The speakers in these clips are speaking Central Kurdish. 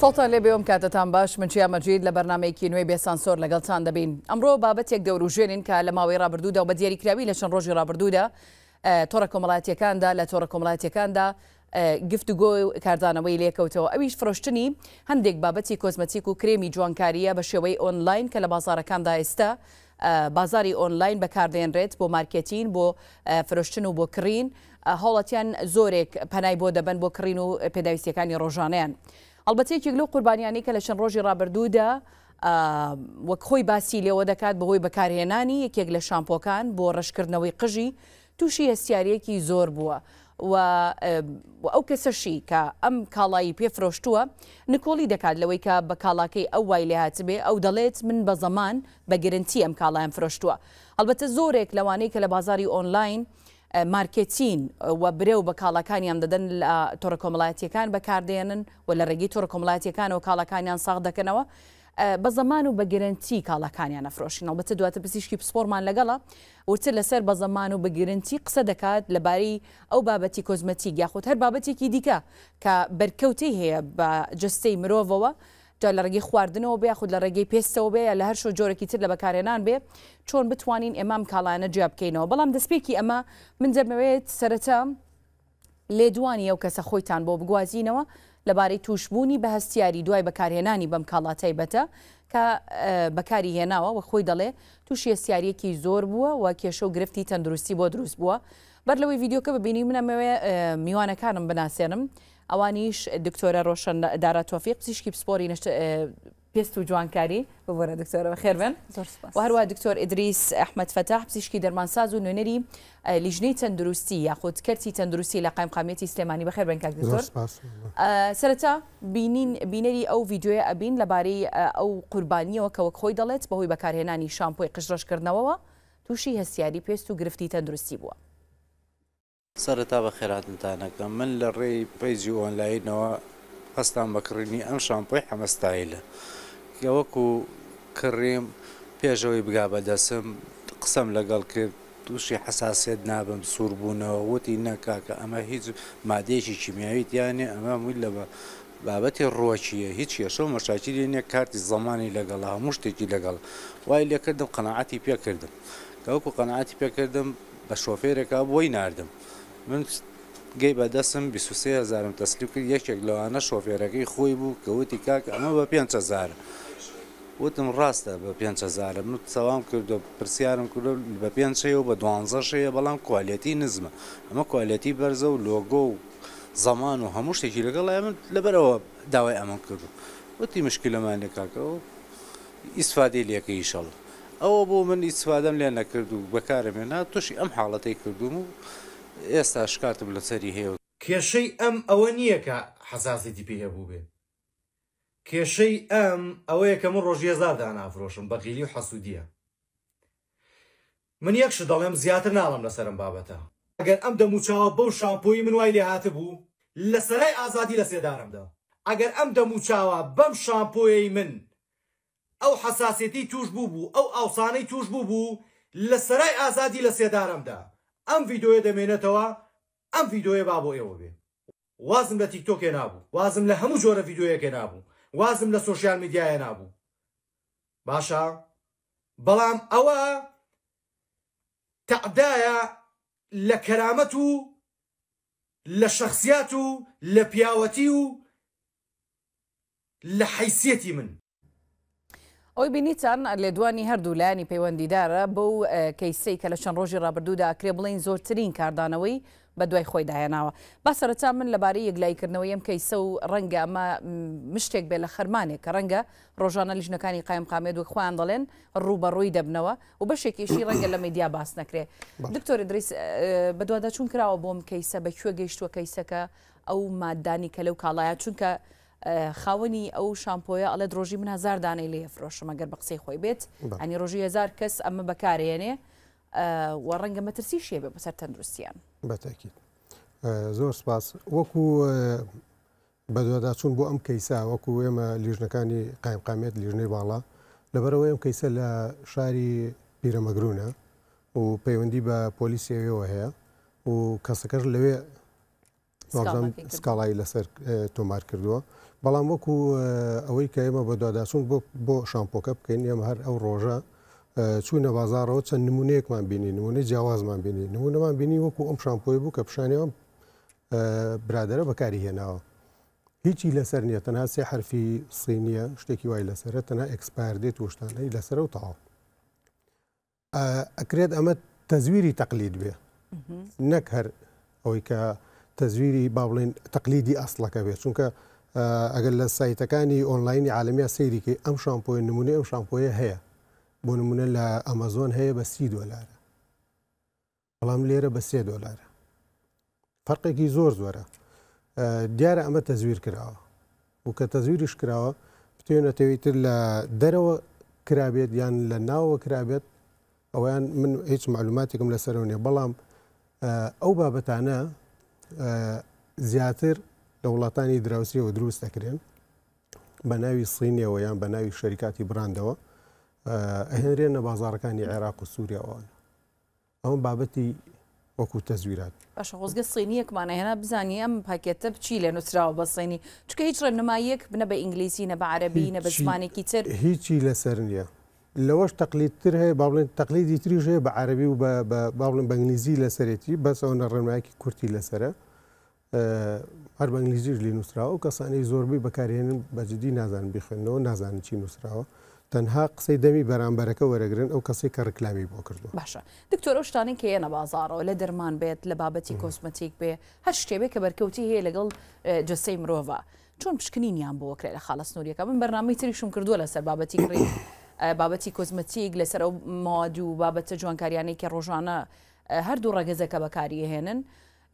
سڵتان لێ بێوم کاتتان باش من چیا مەجید لە بەرنمەیەکی نوێی بێسانسۆر لەگەڵتان دەبین ئەمڕۆ بابەتێک دەوروژێنین کە لە ماوەی ڕابردوودا و بە دیاریکراوی لە چەند ڕۆژی ڕابردوودا تۆڕە کۆمەڵاتیەکاندا لە تۆڕە کۆمەڵاتیەکاندا گفتوگۆ کاردانەوەی لێکەوتەوە ئەویش فرۆشتنی هەندێک بابەتی کۆزمەتیک و کرێمی جوانکاریە بە شێوەی ئۆنلاین کە لە بازارەکاندا ئێستا بازاری ئۆنلاین بەکاردێنرێت بۆ مارکێتین، بۆ فرۆشتن و بۆ کڕین، هاوڵاتیان زۆرێک پەنای بۆ دەبەن بۆ کڕین و پێداویستیەکانی ڕۆژانەیان. هەڵبەتە یەکێک لەو قوربانیانەی کە لە چەند ڕۆژی ڕابردوودا وەک خۆی باسی لێوە دەکات بەهۆی بەکارهێنانی یەکێک لە شامپۆکان بۆ ڕەشکردنەوەی قژی تووشی هەستیارییەکی زۆر بووە و و ئەو کەسەشی کە ئەم کاڵایی پێ فرۆشتووە نکۆڵی دەکات لەوەی کە بە کاڵاکەی ئەو وای لێهاتبێ ئەو دەڵێت من بە زەمان بە گرنتی ئەم کاڵایم فرۆشتووە هەڵبەتە زۆرێک لەوانەی کە لە بازاری ئۆنلاین مارکێتین و برەو بە کاڵاکانیان دەدەن لە تۆڕە کۆمەڵایەتیەکان بەکاردێنن و لە ڕێگەی تۆڕە کۆمەڵایەتیەکانەوە کاڵاکانیان ساغ دەکەنەوە بە زەمان و بە گرەنتی کاڵاکانیان ئەفرۆشن، ئەڵبەتە دواتر پزیشکی پسپۆڕمان لەگەڵە وردتر لەسەر بە زەمان و بە گرەنتی قسە دەکات لەبارەی ئەو بابەتی کۆزمەتیک یاخود هەر بابەتێکی دیکە کە بەرکەوتەی هەیە بە جەستەی مرۆڤەوە جا لە ڕێگەی خواردنەوە بێ یاخود لە ڕێگەی پێستەوە بێ یا لە هەر شۆ جۆرەکی تر لە بەکارهێنان بێ چۆن بتوانین ئێمام کاڵایانە جیا بکەینەوە بەڵام دەستپێکی ئەمە من دەمەوێت سەرەتا لێدوانی ئەو کەسە خۆیتان بۆ بگوازینەوە لەبارەی تووشبوونی بە هەستیاری دوای بەکارهێنانی بەم کاڵا تایبەتە کە بەکاری هێناوە و خۆی دەڵێ تووشی هەستیاریەکی زۆر بووە و کێشە و گرفتی تەندروستی بۆ دروست بووە بەر لەوەی ڤیددیوکە ببینی منەمەوێ میوانەکانم بناسێنم ئەوانیش دکتۆرە ڕۆشن دارا تۆفیق پزیشکی پسپۆری پێست و جوانکاری. ببورە دکتۆرە بەخێر بێن. زۆر سوپاس. و هەروە دکتۆر ئیدریس ئەحمەد فەتاح پزیشکی دەرمانساز و نوێنەری لیژنەی تەندروستی یاخود کەرتی تەندروستی لە قایمقامیەتی سلێمانی بەخێر بێن کاک دکتۆر. سەرەتا بینین بینەری ئەو ڤیدیۆیە ئەبین لەبارەی ئەو قوربانیەوە کە وەک خۆی دەڵێت بەهۆی بەکارهێنانی شامپۆی قژڕەشکردنەوەوە تووشی هەستیاری پێست و گرفتی تەندروستی بووە. سەرەتا بەخێر هاتنتان ئەکەم من لە ڕێی پەیجی ئۆنلاینەوە هەستام بە کڕینی ئەم شامپۆی حەمە ستایلە کە وەکو کڕیم پێشەوەی بگا بە دەسم قسەم لەگەڵ کرد تووشی حساسیت نابم سووربوونەوە وتی نەکاکە ئەمە هیچ مادەیەکی کیمیاوی دیانێ ئەمە مووی لە بابەتی ڕووەکیە هیچ کێشە و مەشاکیلی نیە کارتی زمانی لەگەڵ هەموو شتێکی لەگەڵ وای لێکردم قەنەعاتی پێکردم کەوەکو قەنەعاتی پێکردم بە شۆفێرێکا بۆی ناردم من گەی بە دەسم بیست و سێ هەزارم تەسلیم کرد یەکێک لەوانە شۆفێرەکەی خۆی بوو کە وتی کاک ئەمە بە پێنج هەزارە وتم ڕاستە بە پێنج هەزارە من سەوام کردو پرسیارم کردو بە پێنج شەیە و بە دوانزە شەیە بەڵام کوالێتی نزمە ئەمە کوالێتی بەرزە و لۆگۆ و زەمان و هەموو شتێکی لەگەڵای من لەبەرەوە داوای ئەمەم کردو وتی مشکلەمان لێ کاکەوە ئیسفادەی لێکە ئیشەڵا ئەوە بوو من ئیسفادەم لێ نەکرد و بەکارم هێنا توشی ئەم حاڵەتەی کردووم و ئێستا شکاتم لەسەری هەیە. کێشەی ئەم ئەوە نییە کە حەساسێتی پێی هەبووبێ کێشەی ئەم ئەوەیە کە من ڕۆژی هەزار دانە ئەفرۆشم بە غیلی و حەسودیە من یەک شت دەڵێم زیاتر ناڵێم لەسەر ئەم بابەتە. ئەگەر ئەم دەموچاوە بەو شامپۆی من وای لێهاتبوو لە سەرای ئازادی لە سێدارەم دا. ئەگەر ئەم دەموچاوە بەم شامپۆیەی من ئەو حەساسیەتەی توش بوبوو ئەو ئاوسانەی توش بوبوو لە سەرای ئازادی لە سێدارەم دا. ئەم ڤیدۆیە دەمێنێتەوە ئەم ڤیدۆیە با بۆ ئێوە بێ. وازم لە تیکتۆکێ نابوو وازم لە هەموو جۆرە ڤیدۆیەکێ نابوو وازم لە سۆشیال میدیایێ نابوو باشە بەڵام ئەوە تەعدایە لە کەرامەت و لە شەخسیات و لە پیاوەتی و لە حەیسیەتی من. ئەوەی بینیتان لێدوانی هەردوو لایەنی پەیوەندیدارە بەو کەیسەی کە لە چەند ڕۆژی ڕابردوودا ئەکرێ بڵێین زۆرترین کاردانەوەی بە دوای خۆیدا هێناوە. با سەرەتا من لەبارەی یەکلاییکردنەوەی ئەم کەیسە و ڕەنگە ئەمە مشتێک بێت لە خەرمانێک کە ڕەنگە ڕۆژانە لیژنەکانی قایمقامیەت وەک خۆیان دەڵێن ڕووبەڕووی دەبنەوە و بەشێکیشی ڕەنگە لە میدیا باس نەکرێت. دکتۆر ئیدریس، بەدواداچوون کراوە بۆ ئەم کەیسە؟ بە کوێ گەیشتووە کەیسەکە؟ ئەو ماددانەی کە لەو کاڵایە، چونکە خاوەنی ئەو شامپۆیە ئەڵێت ڕۆژی من هەزار دانەی لێ ئەفرۆشم، ئەگەر بە قسەی خۆی بێت، یانی ڕۆژی هەزار کەس ئەمە بەکارێنێ، و ڕەنگە مەترسیش هەیەبێت بەسەر تەندروستیان. بەتاکیت زۆر سپاس وەکو بەدواداچوون بۆ ئەم کەیسا وەکو ئێمە لیژنەکانی قایمقامێت لیژنەی باڵا لەبەرەوەی ئەم کەیسە لە شاری پیرەمەگرونە و پەیوەندی بە پۆلیسیەوەیەوە هەیە و کەسەکەش لەوێ وابزانم سکاڵای لەسەر تۆمار کردووە بەڵام وەکو ئەوەی کە ئێمە بە دواداچوون بۆ بۆ شامپۆکە بکەین ئێمە هەر ئەو ڕۆژە چوونە بازارەوە چەند نمونەیەکمان بینی نمونەی جیاوازمان بینی نمونەمان بینی وەکو ئەم شامپۆی بوو کە پیشانیان برادرە بەکاری هێناوە هیچی لەسەر نیە تەنها سێ حرفی سینیە شتێکی وای لەسرە تەنها ئەکسپار دێت وشتانەی لەسرە و تاو ئەکرێت ئەمە تەزویری تەقلید بێ نەک هەر ئەوەی کە تەزویری با بڵێن تەقلیدی ئەاصلەکە بێت چونکە ئەگەر لە سایتەکانی ئۆنلاینی عالمیە سەیریکەی ئەم شامپۆی نمونە ئەم شامپۆیە هەیە بۆ نمونە لە ئەمەزۆن هەیە بە سی دۆلارە بەڵام لێرە بە سێ دۆلارە فەرقێکی زۆر زۆرە دیارە ئەمە تەزویر کراوە و کە تەزویریش کراوە پتێنەتەوی تر لە دەرەوە کرابێت یان لە ناوە کرابێت ئەویان من هیچ معلوماتێکم لەسەرەوە نیە بەڵام ئەو بابەتانە زیاتر لە وڵاتانی دراوسیەوە دروست دەکرێن بە ناوی سینەوە یان بە ناوی شەریکاتی براندەوە ئەهێنرێن نە بازارەکانی عێراق و سووریاوان ئەمە بابەتی وەکو تەزویرات. باشە خۆزگە صینیەکمان ئەهێنا بزانین ئەم پاکێتە بچی لێ نوسراوە بە صینی چونکە هیچ ڕێنماییەک نە بە ئینگلیزی نە بە عەرەبی نە بە زمانێکی تر. هیچی لەسەر نییە لەوەش تەقلید تر هەیە با بڵێن تەقلیدی تریش هەیە بە عەرەبی و با بڵێن بە ئینگلیزی لەسەرێتی بەس ئەوەنە ڕێنمایەکی کورتی لەسەرە هەر بە ئینگلیزیش لێ نووسراوە، ئەو کەسانەی زۆربەی بەکارهێنن بە جدی نازانن بیخوێننەوە، نازانن چی نووسراوە، تەنها قسەی دەمی بەرامبەرەکە وەرەگرن، ئەو کەسەی کە ڕیکلامی بۆ کردووە. باشە دکتۆر ئەو شتانەی کە یەنە بازاڕەوە لە دەرمان بێت لە بابەتی کۆسمەتیک بێ هەر شتێ بێ کە بەرکەوتی هەیە لەگەڵ جەستەی مرۆڤا چۆن پشکنینیان بۆ وەکرێ لە خاڵە سنووریەکە من بەرنامەی تریشم کردووە لەسەر بابەتی کڕی بابەتی کۆزمەتیک لەسەر ئەو مادوو بابەتە جوانکاریانەی کە ڕۆژانە هەردوو ڕەگەزەکە بەکاریهێنن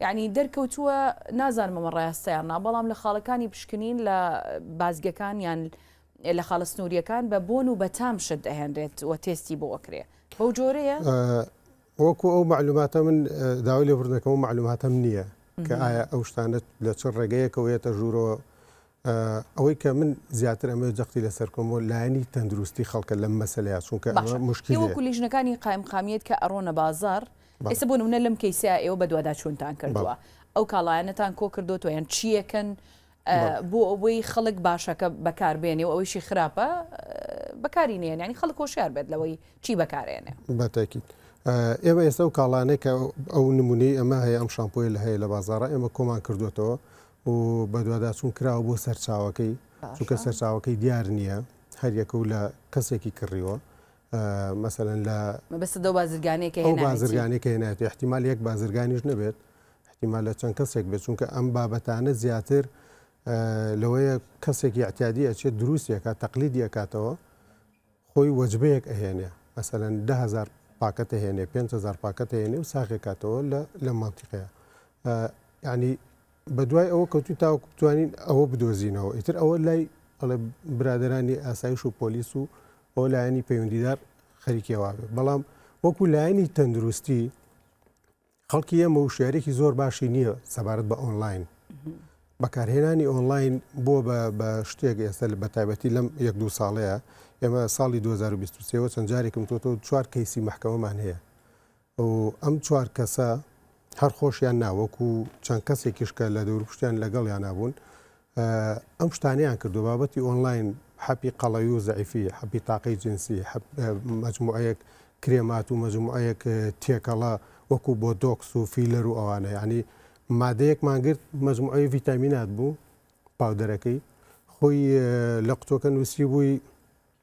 یەعنی دەرکەوتووە نازانم ئەمە ڕاستە یان نا بەڵام لە خاڵەکانی پشکنین لە بازگەکان یان لە خاڵە سنووریەکان بە بۆن و بە تام شت دەهێنرێت و تێستی بۆ ئەکرێ بەو جۆرەیە وەکو ئەو معلوماتە من داوای لێبوردنەکەم و معلوماتەم نییە کە ئایا ئەو شتانت لە چ ڕێگەیەکەوە یەتە ژوورەوە ئەوەی کە من زیاتر ئەمەوێت جەختی لەسەر بکەم بۆ لایەنی تەندروستی خەڵکە لەم مەسەلەیە چونکە ئەمە باشە موشکیلە. ئێوە وەکو لیژنەکانی قائیمقامیەت کە ئەڕۆنە بازاڕ بەڵێ. ئێستا بۆ نمونە لەم کەیسەیا ئێوە بەدواداچوونتان بەڵێ. کردووە ئەو کاڵایانەتان کۆ کردۆتەوە یان چیەکەن بەڵێ. بۆ ئەوەی خەڵک باشەکە بەکار بێنێ و ئەوەیشی خراپە بەکاری نەیەنێ یانی خەڵک هۆشیار بێت لەوەی چی بەکار ئێنێ. بە تاکید ئێمە ئێستا ئەو کاڵانەی کە ئەو نمونەی ئەمە هەیە ئەم شامپۆیە لە هەیە لە بازاڕا ئێمە کۆمان کردۆتەوە و بەدواداچوون کراوە بۆ سەرچاوەکەی چونکە سەرچاوەکەی دیار نییە هەر یەکە و لە کەسێکی کڕیوە مەسەن لە مەبەست دە بازرگانێکە بازرگانێکە هێنایەت احتیمال یەک بازرگانیش نەبێت احتیمال لە چەند کەسێک بێت چونکە ئەم بابەتانە زیاتر لەوەیە کەسێکی احتیادی ئەچێت دروستێکە تەقلیدیەکاتەوە خۆی وەجبەیەک ئەهێنێ مەسەلەن دە هەزار پاکەت ئەهێنێ پێنج هەزار پاکەت ئەهێنێ و ساغی ئەکاتەوە لە لەم مەنتیقەیە یعنی بەدوای ئەوە کەوتوی تاوەکو بتوانین ئەوە بدۆزینەوە ئیتر ئەوە لای ئەڵێ برادرانی ئاسایش و پۆلیس و ئەو لایەنی پەیوەندیدار خەریکێوا بێت بەڵام وەکو لایەنی تەندروستی خەڵکی ئێمە وشارێکی زۆر باشی نییە سەبارەت بە ئۆنلاین بەکارهێنانی ئۆنلاین بۆ بە شتێک ئێستا لە بەتابەتی لەم یەک دو ساڵەیە ئێمە ساڵی 2023 چەند جارێکم تۆتۆ چوار کەیسی محکەمەمان هەیە و ئەم چوار کەسە هەر خۆشیان ناوەکو چەند کەسێکیشکە لە دەورپشتیان لەگەڵ یان نابوون ئەم شتانەیان کردوە بابەتی ئۆنلاین حەپی قەڵەوی و زعیفی حەپی تاقی جنسی مجموعەیەک کرێمات و مجموعەیەک تێکەڵە وەکو بۆ دۆکس و فیلەر و ئەوانە ینی مادەیەکمان گرت مجموعەی ڤیتامینات بوو پاودەرەکەی خۆی لە قوتوەکە نووسی بووی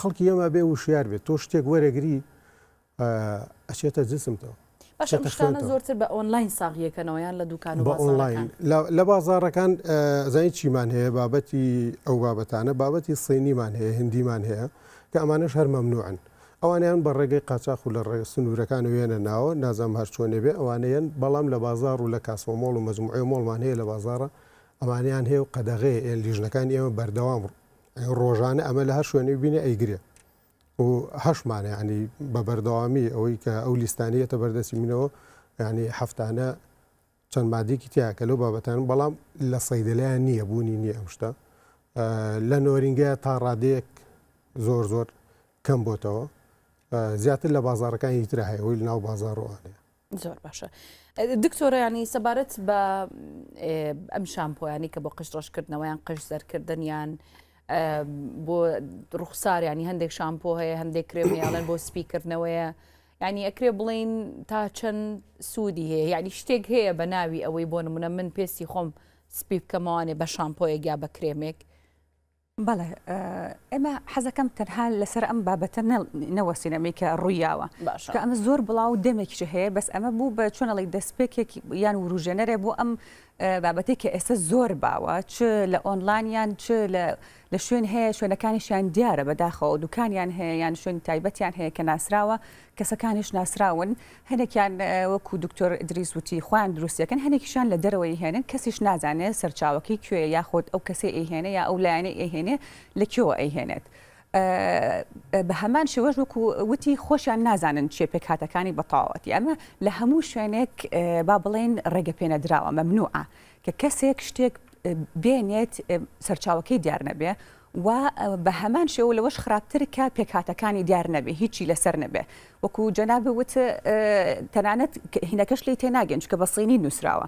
خەڵکی ئێمە بێ وشیار بێت تۆ شتێک وەرەگری ئەچێتە جسمتەوە باش ئەم شتانە زۆرتر بە ئۆنلاین ساغیەکەنەوە یان لە دوکان بە ئۆنلاین لە بازارەکان زای چیمان هەیە بابەتی ئەو بابەتانە بابەتی سینیمان هەیە هندیمان هەیە کە ئەمانش هەر مەمنوعن ئەوانیان بە ڕێگەی قاچاخ و لە ڕێگە سنوورەکان وێنە ناوە نازام هەرچۆنێ بێ ئەوانەیەن بەڵام لە بازار و لە کاسۆ مۆڵ و مەزموعێ مۆڵمان هەیە لە بازارە ئەمانیان هەیە و قەدەغەیە ئێن لیژنەکان ئێمە بەردەوام ڕۆژانە ئەمە لە هەر شوێنەی بینێ ئەیگرێ و هەشمانە ینی بە بەردەوامی ئەوەی کە ئەو لیستانیەتە بەردەسی منەوە ینی هەفتانە چەند مادێکی تیا کە لەو بابەتان بەڵام لە سەیدلیان نییە بوونی نییە ئەم شتە لە نۆرینگە تا ڕادەیەک زۆر زۆر کەم بۆتەوە زیاتر لە بازارەکانی ترا هەیە هۆی ناو بازارڕوانەیە زۆر باشە دکتۆرە ینی سەبارەت بە ئەم شامپۆیانی کە بۆ قش ڕۆشکردنەوەیان قش زەرکردنیان بۆ ڕوخساریانی هەندێک شامپۆ هەیە هەندێک کرێمیاڵێن بۆ سپیکردنەوەیە ینی ئەکرێ بڵین تا چەند سوودی هەیە یعنی شتێک هەیە بە ناوی ئەوەی بۆ نمونە من پێستی خۆم سپی بکەمەوانێ بە شامپۆیەک یا بە کرێمێک بەڵێ ئێمە حەزەکەم تەنها لەسەر ئەم بابەتە نەوەسینەمەی کە ڕوویاوە باشکە ئەمە زۆر بڵاو و دەمێکیش هەیە بەس ئەمە بوو بە چۆنەڵی دەستپێکێک یان وروژێنەرێ بۆ ئەم بابەتی کە ئێستا زۆر باوە چ لە ئۆنلاانیان چ لە شوێن هەیە شوێنەکانیشیان دیارە بەداخەوە دوکانیان هەیە یان شوێن تایبەتیان هەیە کە ناسراوە کەسەکانیش ناسراون هەنێکیان وەکو دکتۆر ئیدریس وتی خۆیان دروستی دەکەن هەنێکیشیان لە دەرەوە ئەیهێنن کەسیش نازانێت سەرچاوەکەی کوێیە یاخود ئەو کەسەی ئەیهێنێ یا ئەو لایەنەی ئەیهێنێ لە کوێوە ئەیهێنێت بە هەمان شێوەش وەکو وتی خۆشیان نازانن چێ پێکهاتەکانی بەتەواوەتی ئەمە لە هەموو شوێنێک با بڵێن ڕێگە پێنەدراوە مەمنوعە کە کەسێک شتێک بێنێت سەرچاوەکەی دیار نەبێ و بە هەمان شێوە لەوەش خراپتر کە پێکهاتەکانی دیار نەبێ هیچی لەسەر نەبێ وەکو جەنابت وت تەنانەت هینەکەش لێی تێناگەن چکە بە سینی نووسراوە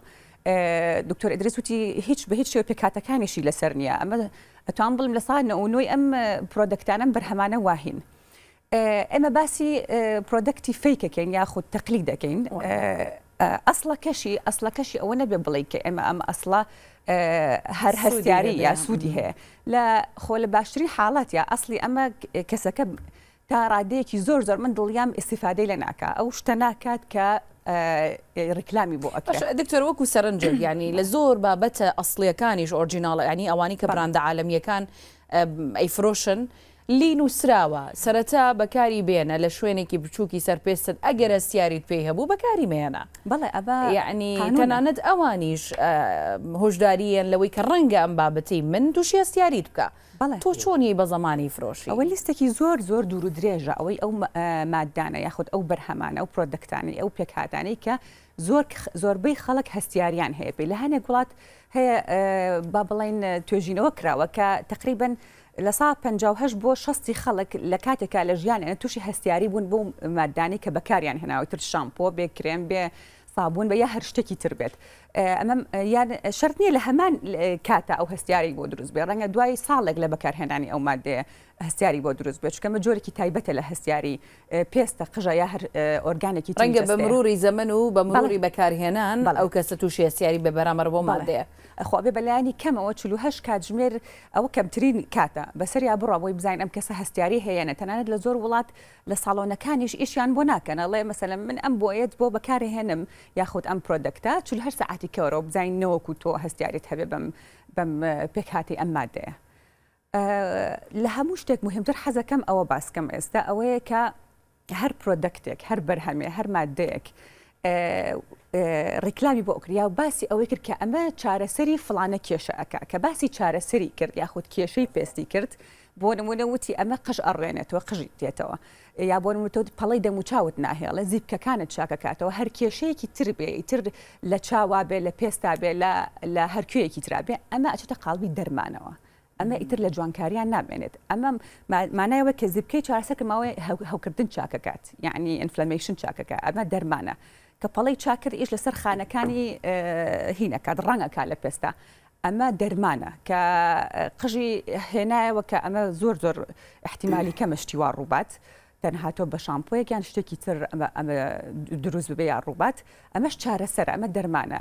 دکتۆر ئەدرس وتی هیچ بە هیچ شێوە پێکهاتەکانیشی لەسەر نییە ئەمە ئەتوان بڵم لە سا نەونۆی ئەم پرۆدەکتانم بەرهەمانە واهین ئێمە باسی پرۆدەکتی فەیک دەکەین یاخود تەقلید دەکەین ئەسڵەکەشی ئەسڵەکەشی ئەوە نەبێ بڵێ کە ئێمە ئەم ئەسڵە هەر هەستیاری یا سوودی هەیە لە خۆ لە باشترین حاڵات یا ئەسلی ئەمە کەسەکە تا ڕادەیەکی زۆر زۆر من دڵیام ئیسیفادەی لە ناکە ئەو شتە ناکات کە ڕیکلامی بۆ ئەکە دکتۆر وەکو سەرنج ینی لە زۆر بابەتە ئەسلیەکانیش ئۆرجیناڵ ینی ئەوانی کە براندە عاالمیەکان ئەی فرۆشن لی نوسراوە سەرەتا بەکاری بێنە لە شوێنێکی بچوکی سەر پێستت ئەگەر هەستیاریت پێی هەبوو بەکاری مەیەنە بەڵێ ئەڤە یەعنی قانونە. تەنانەت ئەوانیش هۆشدارییەن لەوەی کە ڕەنگە ئەم بابەتەی من توشی هەستیاریت بکا بەڵێ. تۆ چۆن یەی بە زەمانی فرۆشی. ئەوە لیستێکی زۆر زۆر دوور و درێژە ئەوەی ئەو ماددانە یاخود ئەو بەرهەمانە ئەو پرۆدەکتانەی ئەو پێکهاتانەی کە زۆر زۆربەی خەڵک هەستیاریان هەیە پێی لە هەنێک وڵات هەیە با بڵێین توێژینەوە کراوە کە تەقریبەن لە سا پەنجا و هەشت بۆ شەستی خەڵک لە کاتێکا لە ژیانیانە تووشی هەستیاری بوون بەو ماددانەی کە بەکاریان هێناوە تر شامپۆ بێ کرێم بێ سابوون بە یا هەر شتێکی تر بێت ئەمە یان شرت نییە لە هەمان کاتە ئەو هەستیاری بۆ دروست بێ ڕەنگە دوای ساڵێک لە بەکارهێنانی ئەو مادێ هەستیاری بۆ دروست بێت چکەمە جۆرەی تایبەتە لە هەستیاری پێستە، قژە یا هەر ئۆرگانێکی تری جەستەیە. ڕەنگە بە مروری زەمەن و بە مروری بەکارهێنان ئەو کەسە توشی هەستیاری بێ بەرامەر بەو مادەیە. خۆ ئەبێ بە لایەنی کەمەوە چل و هەشت کاتژمێر ئەوە کەمترین کاتە بەسەریا بڕا بۆی بزانین ئەم کەسە هەستیاری هەیە یا نە. تەنانەت لە زۆر وڵات لە ساڵۆنەکانیش ئیشیان بۆ ناکەن ئەڵێ مەسەلەن من ئەم بۆیەت بۆ بەکارهێنم یاخود ئەم پرۆدەکتە چل و هەشت سەعاتی کەوەرەوە بزانین نەوەکو تۆ هەستیاریت هەبێ بەم بەم پێکهاتەی ئەم مادەیە. لە هەموو شتێک مهمتر حەزەکەم ئەوە باسکەم ئێستا ئەوەیە کە هەر پرۆدەکتێک هەر بەرهەمێ هەر مادەیەک ڕیکلامی بۆ ئۆکریا و باسی ئەوەی کرد کە ئەمە چارەسەری فلانە کێشە ئەک کە باسی چارەسەری کرد یاخود کێشەی پێستی کرد بۆ نمونە وتی ئەمە قژ ئەڕێنێتەوە قژی دێتەوە یا بۆ نموتەوت پەڵی دەموچاوت ناهێڵە زیبکەکانت چاکەکاتەوە هەر کێشەیەکی تر بێ ئیتر لە چاوا بێ لە پێستا بێ لە هەرکوێیەکی ترابێ ئەمە ئەچێتە قالبی دەرمانەوە. ئەمە ئیتر لە جوانکاریان نامێنێت ئەمە مانای ئەوەیە کە زیپکەی چارەسەر کە ماوەی هەوکردن چاک دەکات یعنی ئینفلەمەیشن چاک دەکات ئەمە دەرمانە کە پەڵەی چاک کرد ئیش لەسەر خانەکانی هینەکات ڕەنگەکە لە پێستا ئەمە دەرمانە کە قژی هێنایەوە کە ئەمە زۆر زۆر احتیممالی کەمە شتیوا ڕووبات تەنها تۆ بە شامپۆیەکیان شتێکی تر ئەمە ئەمە دروست بێ یا ڕووبات ئەمەش چارەسەر ئەمە دەرمانە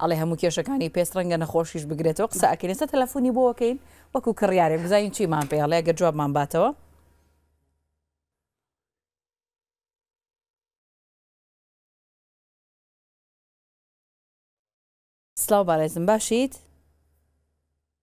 ئەڵێ هەموو کێشەکانی پێست ڕەنگە نەخۆشیش بگرێتەوە قسە ئەکەین ئێستا تەلەفونی بۆ ئەکەین وەکو کڕیارێک بزانین چیمان پێ ئەڵێ گەر جوابمان باتەوە. سڵاو بەڕێزم باشیت؟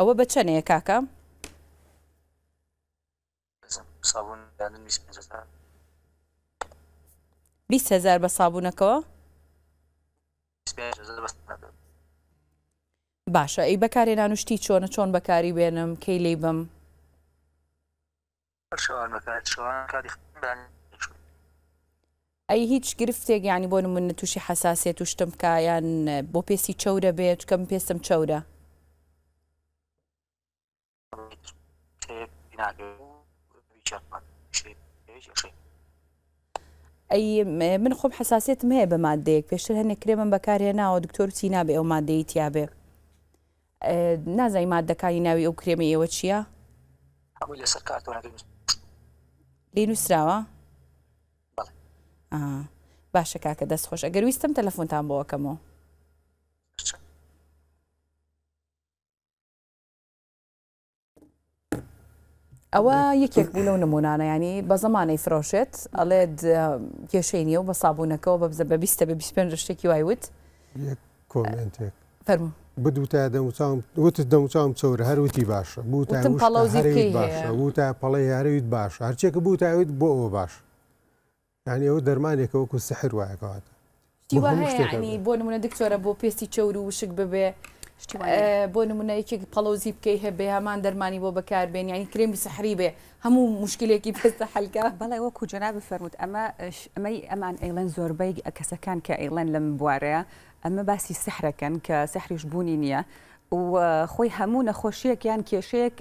ئەوە بە چەنێیە کاکە؟ بیست هەزار بە سابوونەکەوە باشە ئەی بەکارێنان و شتی چۆنە چۆن بەکاری بێنم کەی لی بم هەر شەوان بە کاتی شەوان کاتی خواردن دانیشت و. ئەی هیچ گرفتێک یانی بۆ نمونە توشی حەساسیەت و شتم بکا یان بۆ پێستی چەورە بێ چکە من پێستم چەورە. ئەی من خۆم حساسێتم هەیە بە مادەیەک پێشتر هەنێک کرێمم بەکارهێناوە دکتۆر چی نابێ ئەو مادەی تیاابێ نازانی ماددەکانی ناوی ئەو کرێمەی ئێوە چییە؟ هەمووی لەسەر کارتۆنەکەی نووسراوە. لێی نووسراوە؟ بەڵێ. ئا. باشە کاکە دەست خۆش ئەگەر ویستم تەلەفۆنتان بۆ ئەکەمەوە. چ. ئەوە یەکێک بوو لەو نمونانە ینی بە زمانەی فرۆشێت ئەڵێت کێشەی نیە و بە سابوونەکەەوە بەبزە بە بیستە بە 25 شتێکی وای وت کۆمنتێک فەرمو بدوتە دەموچاوم وتت دەموچاوم چور هەروتی باشە بوتم پەڵەوزی باشە وتە پەڵی هەرویت باش هەرچێکە بوتاویت بۆ ئەوە باش یانی ئەوە دەرمانێکە وەکو سحر وایە کەواتە شتی وا هەیە یانی بۆ نمونە دکتۆرە بۆ پێستی چەور و وشک ببێ شتی وا هەیە بۆ نمونە یەکێک پەڵەوزی بکەی هەبێ هەمان دەرمانی بۆ بەکار بێنی یانی کرێمی سحری بێ هەموو موشکیلێکی پێستە حەل کا. بەڵێ وەکو جەنابت فەرمووت ئەمە ئەمەی ئەمان ئەیڵێن زۆربەی کەسەکان کە ئەیڵێن لەم بوارەیە ئەمە باسی سحرەکەن کە سحریش بوونی نییە و خۆی هەموو نەخۆشیەک یان کێشەیەک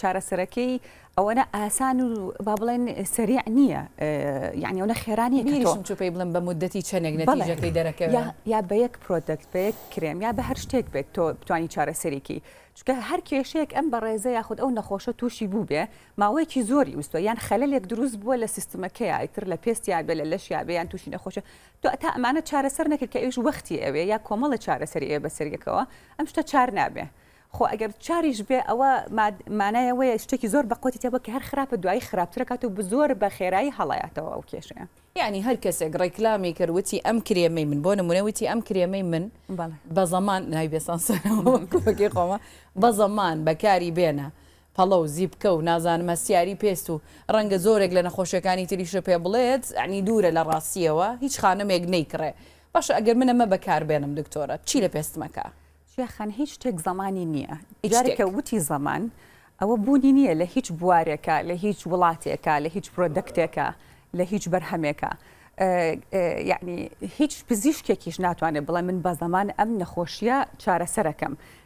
چارەسەرەکەی ئەوەنە ئاسان و با بڵێن سەریع نییە یانی ئەوە خێرا نیە بیریشم چ پێی بڵم بە مدەتی چەندێک نەتیجەکەی دەرەکەوە یا بە یەک پرۆدەکت بە یەک کرێم یا بە هەر شتێک بێت تۆ بتانی چارەسەرێکی چکە هەر کێشەیەک ئەم بەڕێزە یاخود ئەو نەخۆشە تووشی بوو بێ ماوەیەکی زۆری وستۆ یان خەلەلێک دروست بووە لە سیستمەکەی ئایتر لە پێستیا بێ لە لەشیا بێ یان تووشی نەخۆشە تۆ هەتا ئەمانە چارەسەر نەکەی کە ئەویش وەختی ئەوێ یا کۆمەڵە چارەسەری ئەوێ بەسەر یەکەوە ئەم شتە چار نابێ خۆ ئەگەر چاریش بێ ئەوە مانای ئەوەیە شتێکی زۆر بەقوەتی تێبە کە هەر خراپە دوایی خراپتر ئەکات و زۆر بە خێرایی هەڵەیاتەوە ئەو کێشەیە. یەعنی هەر کەسێک ڕیکلامی کرد وتی ئەم کرێمەی من بۆ نموونە وتی ئەم کرێمەی من بەڵێ بە زەمان نای بێ سانسۆرەوە وەکوو بەکەی خۆمە بە زەمان بەکاری بێنە پەڵە و زیپکە و نازانم هەستیاری پێست و ڕەنگە زۆرێک لە نەخۆشیەکانی تریشە پێ بڵێت یانی دوورە لە ڕاستیەوە هیچ خانمێک نەیکڕێ باشە ئەگەر من ئەمە بەکار بێنم دکتۆرە چی لە پێستم ئەکا؟ چیا خان هیچ شتێک زەمانی نیە جارێ کە وتی زەمان ئەوە بوونی نیە لە هیچ بوارێکا لە هیچ وڵاتێکا لە هیچ پرۆدەکتێکا لە هیچ بەرهەمێکا یانی هیچ پزیشکێکیش ناتوانێت بڵێ من بە زەمان ئەم نەخۆشیە چارەسەرەکەم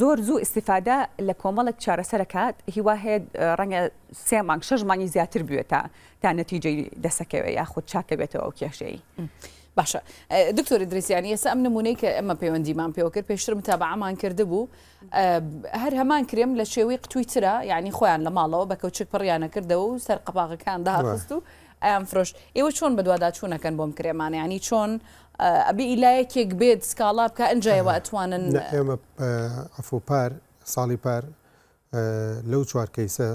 زۆر زوو ئیستیفادە لە کۆمەڵێک چارەسەر ئەکات هیوا هەیە ڕەنگە سێ مانگ شەش مانگی زیاتر بوێت تا تا نەتیجەی دەسەکەوێت یاخود چاکەبێتەوە ئەو کێشەی. باشە دکتۆری دریسیانی ئێستا ئەم نمونەی کە ئەمە پەیوەندیمان پێوە کرد پێشتر متابعمان کرده بوو هەر هەمان کرێم لە شێوەی قوتوی ترە یعنی خۆیان لە ماڵەوە بە کەوچک پڕیانە کردەوە و سەر قەباغەکان داخست و ئەیان فرۆشت ئێوە چۆن بەدواداچوونەکەن بۆم کرێمانە یانی چۆن ئەبێ ئیلا یەکێک بێت سکاڵا بکە ئەنجا ئێوە ئەتوانن نە ئێمە عەفو پار ساڵی پار لەو چوار کەیسە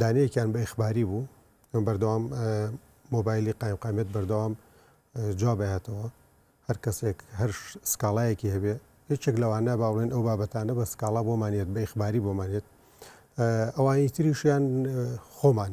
دانەیەکیان بە ئیخباری بوو من بەردەوام مۆبایلی قایم قامێت بەردەوام جواباتەوە هەر کەسێک هەر سکاڵایەکی هەبێ یەکێک لەوانە باڵێن ئەو بابەتانە بە سکاڵا بۆمانێت بە ئیخباری بۆمانێت ئەوانی تریشیان خۆمان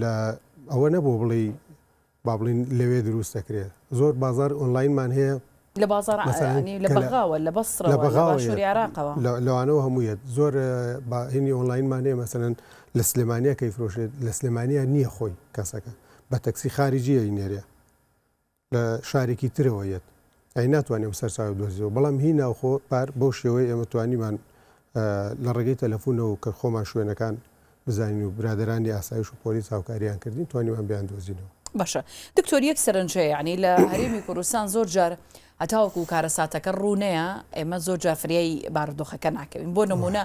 لە ئەوە نەبوو بڵێی با بڵێن لەوێ دروست دەکرێت زۆر بازار ئۆنلاینمان هەیە لە بازار لە بەغاوە لە بەسڕەوە لە بەغاوەشوری عراقەوە لەوانەوە هەموویەت زۆر هینی ئۆنلاینمان هەیە مەسەن لە سلێمانیا کەی فرۆشێت لە سلێمانیا نییە خۆی کەسەکە بە تەکسی خارجیە نێرێ لە شارێکی ترەوە یەت ئەی ناتوانێ ئەم سەرچاوە دۆزیەوە بەڵام هی ناوخۆ پار بەو شێوەی ئێمە توانیمان لە ڕێگەی تەلەفونەوە و کە خۆمان شوێنەکان بزانین و برادرانی ئاسایش و پۆلیس هاوکاریان کردین توانیمان بیان دۆزینەوە باشە دکتۆر یەک سەرنجەیە عنی لە هەرێمی کوردستان زۆر جار هەتاوەکو کارەساتەکە ڕوونەیە ئێمە زۆر جافریای بارودۆخەکە ناکەوین بۆ نمونە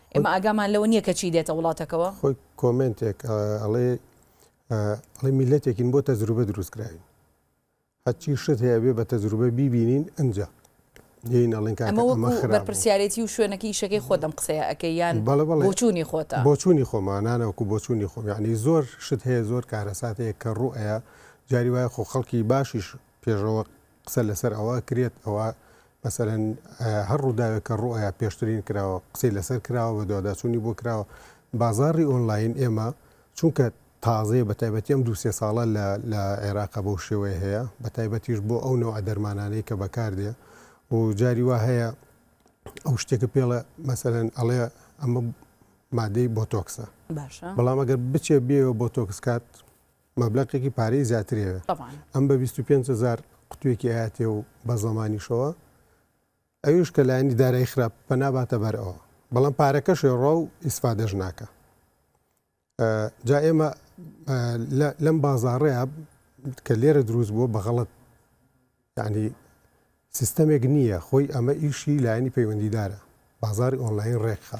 ئێمە ئاگامان لەوە نیە کە چی دێتە وڵاتەکەوە. خۆی کۆمێنتێک ئەڵێ ئەڵێ میلەتێکین بۆ تەجروبە دروست کراوین. هەچی شت هەیە بێ بە تەجروبە بیبینین ئەجا. بەرپسیارەتی و شوێنەکە ئیشەکەی خۆ دەم قسەیە ئەەکە یان بۆچوونی خۆتە بۆچوونی خۆمانانە وکو بۆچوونی خۆمیانی زۆر شت هەیە زۆر کارەسات هەیە کە ڕوئەیە جاری وایە خۆ خەڵکی باشیش پێشەوە قسە لەسەر ئەوە ئەکرێت ئەوە مەسەرەن هەر ڕووداوێک کە ڕوئە پێشترین کراوە قسەی لەسەر کراوە بە دوواداچوونی بۆ کراوە بازاری ئۆنلاین ئێمە چونکە تازەیە بە تایبەتی ئەم دو سێ ساڵە لە عێراق بەو شێوەیە هەیە بە تایبەتیش بۆ ئەو نەوە دەرمانانەی کە بەکاردێ و جاری وا هەیە ئەو شتێکە پێڵە مەسەرەن ئەڵێ ئەمە مادەی بۆتۆکسە بەڵام ئەگەر بچێ بێ بۆتۆکس کات مەبلەقێکی پارەی زیاتر یەوێ طبعا. ئەم بە بیست و پێنج هەزار قوتوێکی ئەیاتێ و بە زەمانیشەوە ئەویش کە لایەنی دارایی خراپ بە ناباتە بەر ئەوە بەڵام پارەکە شێڕا و ئیسفادەش ناکە ئە، جا ئێمە ئە، لە- لەم بازاڕەیە کە لێرە دروست بووە بە غەڵەت یعنی سیستەمێک نییە خۆی ئەمە ئیشی لایەنی پەیوەندیدارە بازاری ئۆنلاین ڕێکخا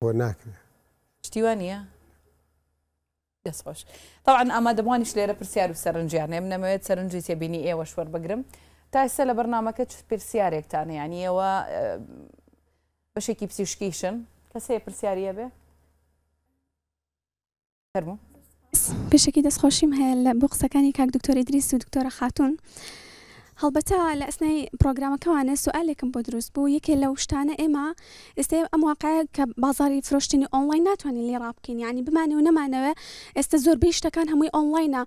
بۆ ناکرێ. شتی وا نییە؟ دەست خۆش تاوان ئامادەبووانیش لێرە پرسیار و سەرنجیان هەیە منەمەوێت سەرنجی تێبینی ئێوەش وەربگرم تا ئێستا لە بەرنمەکە چ پرسیارێکتان یعنی ئێوە بەشێکی پزیشکیشن کەسەیە پرسیاریە بێ فەرموو. پێشەکی دەست خۆشیم هەیە لە بۆ قسەکانی کاک دکتۆر ئیدریس و دکتۆرە خاتوون هەڵبەتە لە ئەسنای پرۆگرامەکەوانێ سوالێکم بۆ دروست بوو یەکێ لەو شتانە ئێمە ئێستا ئەم واقعە کە بازاری فرۆشتنی ئۆنلاین ناتوانین لێ ڕابکەین یعنی بمانێ و نەمانەوە ئێستا زۆربەی شتەکان هەمووی ئۆنلاینە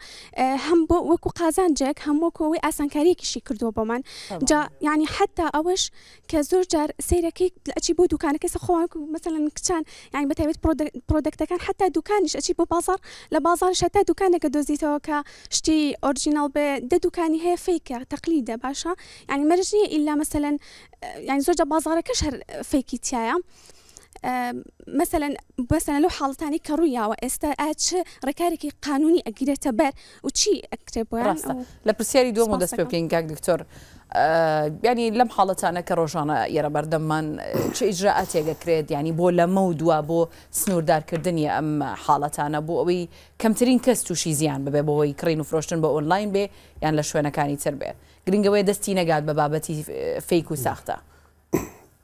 هەم بۆ وەکو قازانجێک هەم وەکو ئەوەی ئاسانکاریەکیشی کردووە بۆمان جا یعنی حتا ئەوەش کە زۆر جار سەیرەکەی ئەچی بۆ دوکانەکەی سە خۆوان مەسەن کچان یان بەتابێت پرۆدەکتەکان حتا دوکانیش ئەچی بۆ بازار لە بازار شتا دوکانێکە دۆزیتەوە کە شتی ئۆرجینال بێ دە دوکانی هەیە فیکە تەقلیدە باشە ینی مەرجنیە ئیلا مەسەن یان زۆرجە بازارەکەش هەر فیکی تایە. مەسەلەن مەسەلەن لەو حاڵەتانەی کە ڕووی یاوە ئێستا ئایا چ ڕێکارێکی قانونی ئەگیرێتە بەر و چی ئەکرێ بۆیان ڕاستە و لە پرسیاری دووەم و دەست پێ سپاسەکەم. بکەین کاک دکتۆر ئە، یانی لەم حاڵەتانە کە ڕۆژانە ئێرە بەردەممان چ ئیجرائاتێک ئەکرێت یانی بۆ لەمە و دوا بۆ سنووردارکردنی ئەم حاڵەتانە بۆ ئەوەی کەمترین کەس تووشی زیان ببێ بۆ هۆی کڕین و فرۆشتن بە ئۆنلاین بێ یان لە شوێنەکانی تر بێ گرنگەوەیە دەستی نەگات بە بابەتی فەیک و ساختە.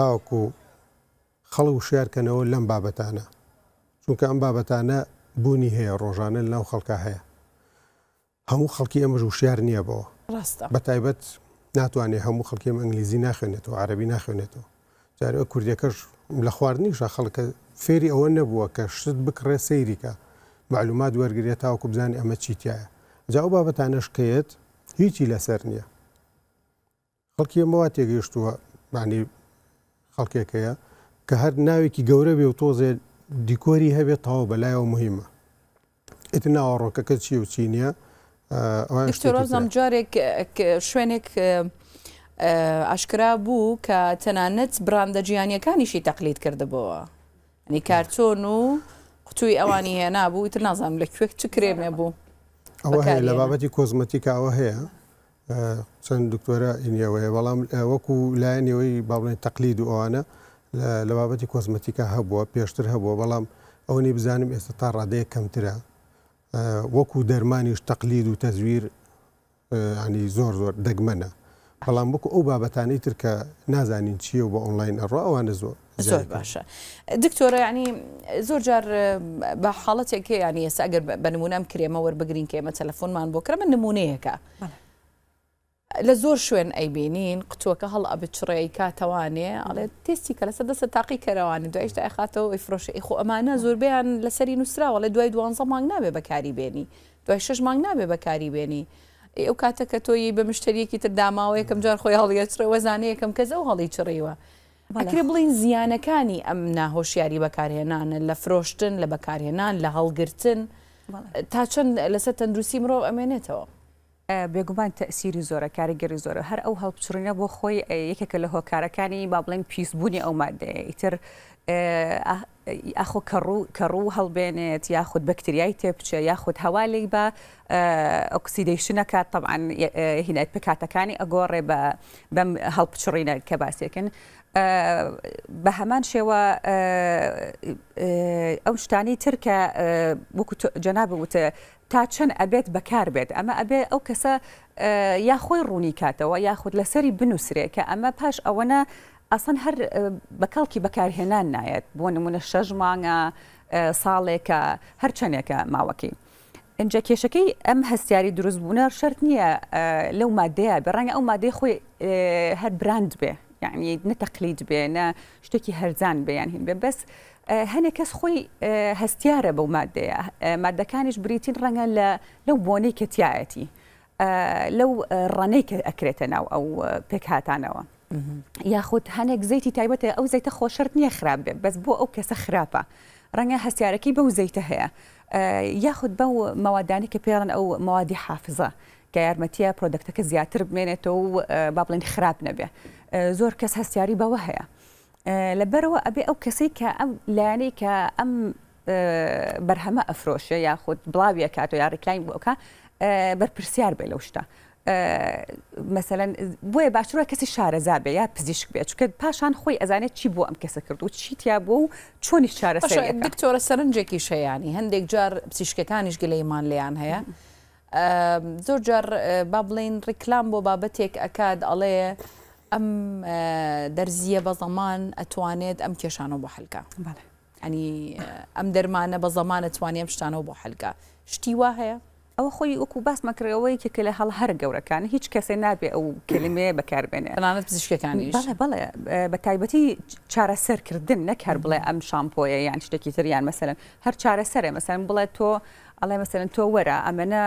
تاوەکو خەڵک وشیار کەنەوە لەم بابەتانە چونکە ئەم بابەتانە بوونی هەیە ڕۆژانە لە ناو خەڵکا هەیە هەموو خەڵکی ئەمەش وشیار نییە بەوە ڕاستە بە تایبەت ناتوانێت هەموو خەڵکی ئەم ئەنگلیزی ناخوێنێتەوە عەرەبی ناخوێنێتەوە جارێ کوردەکەش لە خواردنیشە خەڵکە فێری ئەوە نەبووە کە شت بکڕێ سەیریکە معلومات وەرگێت تاوەکو بزانانی ئەمە چیتیایە جاو بابەتانەش کەیەت هیچی لەسەر نییە خەڵکی ئێمە وا تێگەیشتووە معنی خەڵکێک هەیە کە هەر ناوێکی گەورە بێ و تۆزێ دیکۆری هەبێت تاو بەلایەوە مهمە ئیت ناوەڕۆکەکە چی و چی نییە ئەوشتۆرۆزم جارێک شوێنێک ئاشکرا بوو کە تەنانەت براندە جیهانیەکانیشی تەقلید کردبەوە ئەنی کارتۆن و قوتووی ئەوانی هێنا بوو تر نازانم لە کوێک چ کرێمێ بوو ئەوە هەیە لە بابەتی کۆزمەتیکاوە هەیە چەند دکتۆرە ی نێوەیە بەڵام وەکو لایە نێوەی باڵێن تەقلید و ئەوانە لە بابەتی کۆزمەتیکا هەبووە پێشتر هەبووە بەڵام ئەوەی بزانم ئێستا تا ڕادەیە کەمترە وەکو دەرمانیش تەقلید و تەزویر ینی زۆر زۆر دەگمەنە بەڵام وەکو ئەو بابەتانەی ترکە نازانین چییە و بە ئۆنلاین ئەڕۆ ئەوانە زۆر زۆر باشە دکتۆرە ینی زۆر جار بە حاڵەتێک ینی ئێستا ئەگەر بە نمونەم کرێمە وەربگرین کێمە تەلەفۆنمان بۆ کرەمە نمونەیەەکە. لە زۆر شوێن ئەیبینین قوتووەکە هەڵ ئەبێت چڕێی کاتەوانێ ئەڵێ تستی کە لەسەر دەسە تاقی کەرەوانی دوایشتا ئەخاتەوە ئەی فرۆشی خۆ ئەمانە زۆربیان لەسەری نووسراوە لە دوای دوانزە مانگ نابێ بەکاری بێنی دوای شش مانگ نابێ بەکاری بێنی ئەو کاتە کە تۆی بە مشتریەکی تر داماوە یەکەم جار خۆی هەڵیەچڕەوە زانێ یەکەم کەس ئەو هەڵی چڕیوە ئەکرێ بڵێین زیانەکانی ئەم ناهۆشیاری بەکارهێنانە لە فرۆشتن، لە بەکارهێنان، لە هەڵگرتن تا چەند لەسەر تەندروستی مرۆڤ ئەمێنێتەوە؟ بێگومان تەئسیری زۆرە، کاریگەری زۆرە، هەر ئەو هەڵپچڕینە بۆ خۆی یەکێکە لە هۆکارەکانی با بڵێین پیس بوونی ئەو ماددەیە، ئیتر یاخۆ کەڕوو کەڕوو هەڵبێنێت یاخود بەکتریای تێبچێت یاخود هەوا لێی با ئۆکسیدەیشن ئەکات تەبعەن هینای پێکهاتەکانی ئەگۆڕێ بە بەم هەڵپچڕینە کە باسێکن بە هەمان شێوە ئەو شتانی تر کە وەکو جەناب وتە تا چەند ئەبێت بەکار بێت ئەمە ئەبێ ئەو کەسە یاخۆی ڕوونی کاتەوە یاخود لەسەری بنووسرێ کە ئەمە پاش ئەوەنە ئەسڵەن هەر بە کەڵکی بەکارهێنان نایەت، بۆ نموونە شەش مانگە، ساڵێکە، هەر چەندێکە ماوەکەی. ئینجا کێشەکەی ئەم هەستیاری دروست بوونە شەرت نییە لەو ماددەیە بێ، ڕەنگە ئەو ماددەی خۆی هەر براند بێ، یعنی نە تەقلید بێ، نە شتێکی هەرزان بێ یان هین بێ، بەس هەنێ کەس خۆی هەستیارە بەو ماددەیە، ماددەکانیش بریتین ڕەنگە لە لەو بۆنەی کە تیایەتی. لەو ڕەنەی کە ئەکرێتە ناو ئەو پێکهاتانەوە یاخود هەنێک زەیتی تایبەت هەیە ئەو زەیتە خۆشرت نییە خراپ بێت بەس بۆ ئەو کەسە خراپە ڕەنگە هەستارەکەی بەو زەیتە هەیە یاخود بەو مەوادانی کە پێڵن ئەو مەوادی حافزە کە یارمەتیە پرۆدەکتەکە زیاتر بمێنێتەوە و با بڵێن خراپ نەبێ زۆر کەس هەستیاری بەوە هەیە لەبەرەوە ئەبێ ئەو کەسی کە ئەم لایەنەی کە ئەم بەرهەمە ئەفرۆشێ یاخود بڵاوی ئەکاتەوە یا ڕیکلامی بۆ ئەکا بەرپرسیار بێ لەو شتە مەسەەن بۆیە باشترە کەسی شارەزا بێ یا پزیشک بێت چکە پاشان خۆی ئەزانێت چی بۆ ئەم کەسە کرد و چیتیا بۆ و چۆنی شارە دکتۆرە سەرنجێکی شەیانی هەندێک جار پزیشکەکانیش گلەیمان لیان هەیە زۆر جار با بڵین ڕیکلام بۆ بابەتێک ئەکات ئەڵێ ئەم دەرزیە بە زەمان ئەتوانێت ئەم کێشانە بۆ حلکە. یانی ئەم دەرمانە بە زەمانە توانی ئەم شتانەو بۆ حەلکا شتی وا هەیە؟ ئەوە خۆی وەکو باسمان کرد ئەوە یەکێکە لە هەڵە هەرە گەورەکان هیچ کەسێ نابێ ئەو کەلمەیە بەکار بێنێ تەنانەت پزیشکەکانیش بەڵێ بەڵێ بە تایبەتی چارەسەر کردن نەک هەر بڵێ ئەم شامپۆیە یان شتێکی تر یان مەسەلەن هەر چارەسەرێ مەسەلەن بڵێ تۆ ئەڵێ مەسەرن تۆ وەرە ئەمەە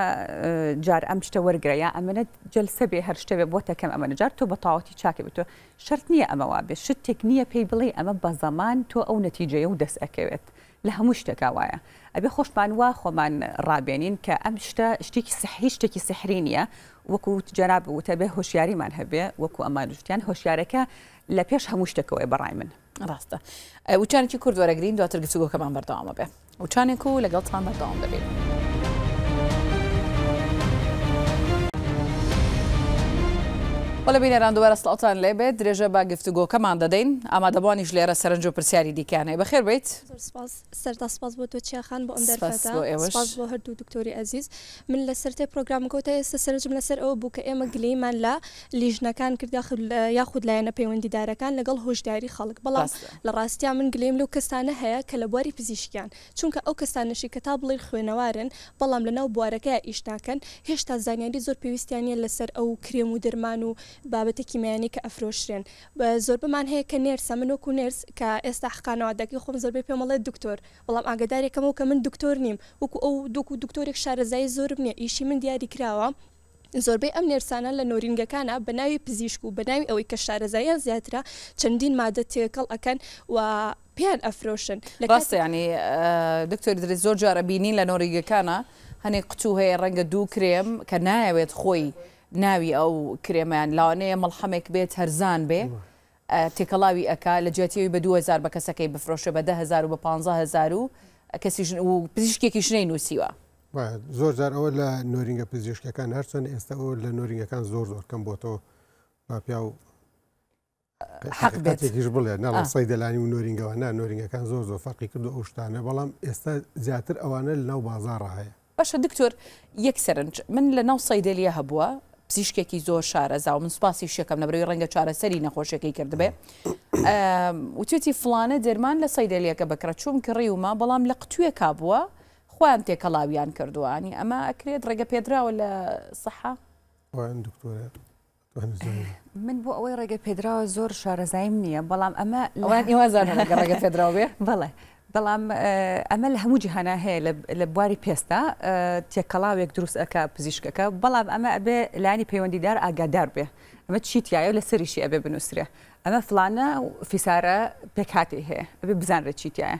جار ئەم شتە وەرگرە یا ئەمەە جلسە بێ هەر شتەوێ بۆ تەکەم ئەمەە جار تۆ بە تاوەتی چاکە بێت تۆ شەرت نیە ئەمە وابێت شتتێک نیە پێی بڵێی ئەمە بەزەمان تۆ ئەو نەتیجەیەو دەست ئەکەوێت لە هەموو شتێکا وایە ئەبێ خۆشمان وا خۆمان ڕابێنین کە ئەم شتە شتێکی سح هیچ شتێکی سحری نیە وەکو جەنابت وتە بێ هۆشیاریمان هەبێ وەکو ئەمان وتیان هۆشیارەکە لە پێش هەموو شتێکەوەی بەڕای من. ڕاستە وتیان کی کورد وەرەگرین دواتر گفتوگۆکەمان بەردەوامەبێ. و چانێک و لەگەڵتان بەردەوام دەبین. بەڵێ بینەران دووبارە سڵاوتان لێ بێت درێژە بە گفتوگۆکەمان دەدەین ئامادەبوانیش لێرە سەرنج و پرسیاری دیکەیان هەیە بەخێر بێیت زۆر سپاس سەرتا سپاس بۆ تۆ چیا خان بۆ ئەم سپاس دەرفەتە بۆ ئێوەش. سپاس بۆ هەردوو دکتۆری ئەزیز من لە سەرەتای پرۆگرامەکەوە تا ئێستا سەرنجم لەسەر ئەوە بوو کە ئێمە گلەیمان لە لیژنەکان کرد یاخود لایەنە پەیوەندیدارەکان لەگەڵ هۆشداری خەڵک بەڵام لە ڕاستیا من گلیم لەو کەسانە هەیە کە لە بواری پزیشکیان چونکە ئەو کەسانەشی کە تا بڵێن خوێنەوارن بەڵام لەناو بوارەکەیا ئیش ناکەن هێشتا زانیاری زۆر پێویستیان نیە لەسەر ئەو کرێم و درمان و بابەتە کیمیایانەی کە ئەفرۆشرێن زۆربەمان هەیە کە نێرسە من وەکو نێرس کە ئێستا حقانەوادەکەی خۆم زۆربەی پێم ئەڵێ دکتۆر بەڵام ئاگادارێکەمەوە کە من دکتۆر نیم وەکو ئەو دۆکو دکتۆرێک شارەزایی زۆرم نیە ئیشی من دیاری کراوە زۆربەی ئەم نێرسانە لە نۆرینگەکانە بە ناوی پزیشک و بە ناوی ئەوەی کە شارەزاییان زیاترە چەندین مادە تێکەڵ ئەکەن و پێیان ئەفرۆشن لە کاتی ڕاستە یانی دکتۆر ادریس زۆر جارە بینین لە نۆریگەکانە هەنێک قوتو هەیە ڕەنگە دوو کرێم کە نایەوێت خۆی ناوی ئەو کرێمەیان لاوانەیە مەڵحەمێک بێت هەرزان بێ تێکەڵاوی ئەکا لە جیاتی ئەوی بە 2000 بە کەسەکەی بفرۆشێ بە 10000 و بە 15000 و کەسیش و پزیشکێکیش نەینوسیوە زۆر جار ئەوە لە نۆرینگە پزیشکەکان هەرچەند ئێستا ئەو لە نۆرینگەکان زۆر زۆر کەم بۆتەوە با پیا و حق بێتێکیش بڵێ ناڵ سەی دەلانی و نۆرینگەوە نا نۆرینگەکان زۆر زۆر فەرقی کرد ئەو شتانە بەڵام ئێستا زیاتر ئەوانە لەناو بازارڕ هەیە باشە دکتۆر یەک سەرنج من لە ناو سەیدلیە هەبووە پزیشکێکی زۆر شارەزا و من سوپاسی شەکەم لەبرەوەی ڕەنگە چارەسەری نەخۆشیەکەی کردبێ وتێتی فلانە دەرمان لە سەیدلیەکە بکرە چوم کڕیومە بەڵام لە قوتوێکا بووە خۆیان تێکەڵاویان کردوە ئانی ئەمە ئەکرێت ڕێگە پێدراوە لە سەحە؟ وان دکتۆرە من بۆ ئەوەی ڕێگە پێدراوە زۆر شارەزایم نییە بەڵام ئەمە ئەوان ئێوازان ڕێگە پێدراوە بێ بڵێ بەڵام ئەمە لە هەموو جیهانا هەیە لە بواری پێستا تێکەڵاوێک دروست ئەک پزیشکەکە بەڵام ئەمە ئەبێ لانی پەیوەندیدار ئاگادار بێ ئەمە چیتیایە لە سەریشی ئەبێ بنووسرێ ئەمە فلانە فیسارە پێکهاتی هەیە ئەبێ بزانرێت چیتیایە